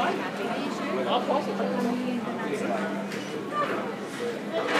no, I'm,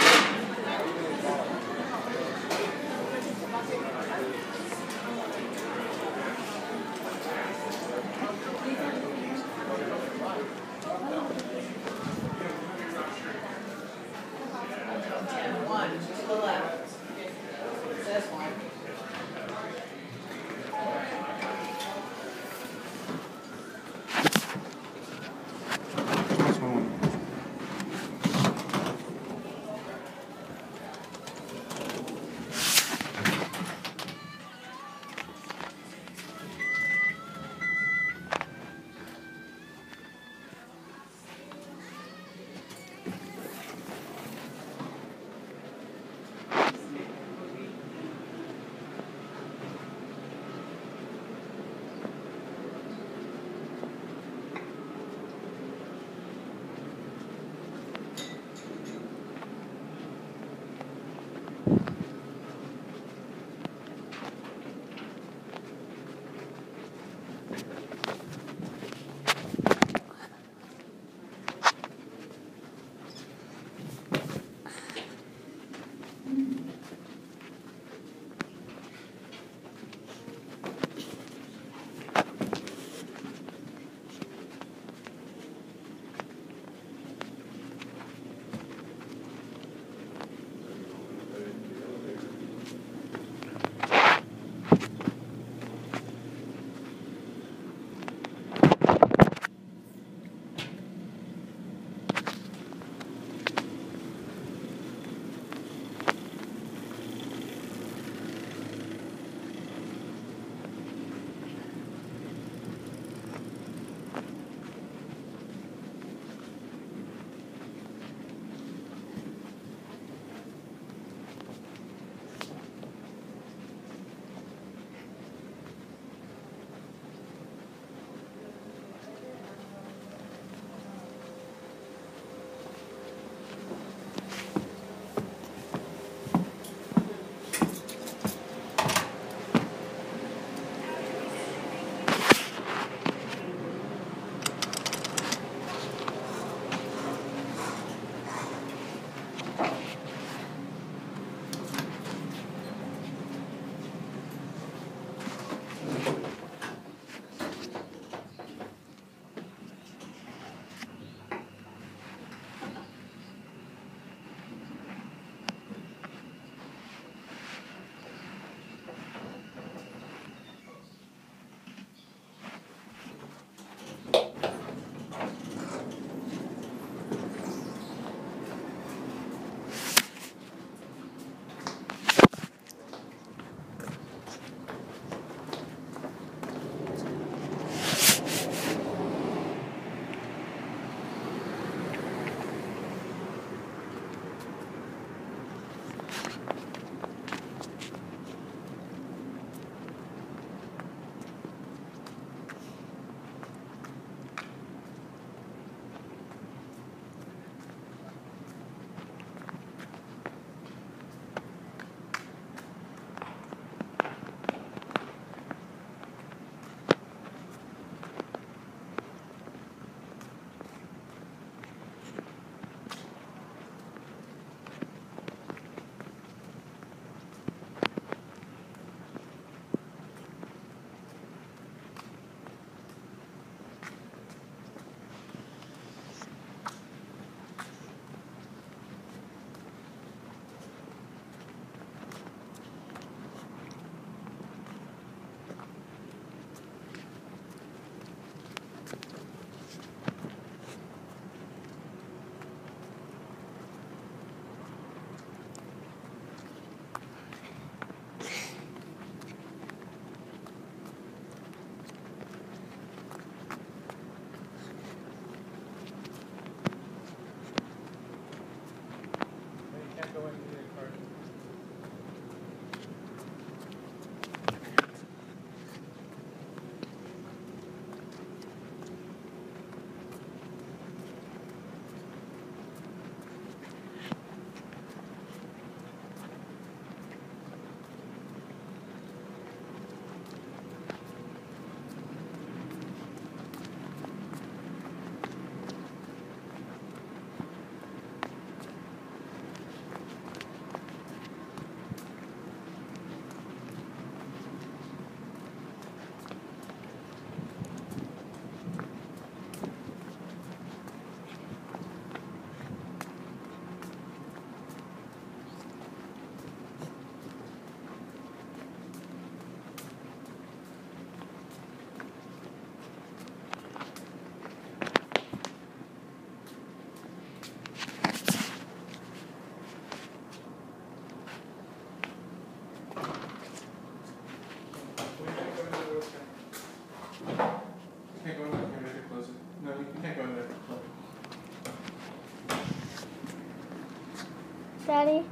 Daddy,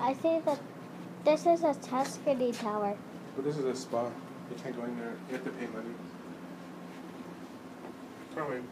I see that this is a Tuscany tower. But this is a spa. You can't go in there. You have to pay money. Come babe.